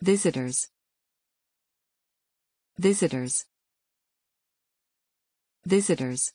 Visitors. Visitors. Visitors.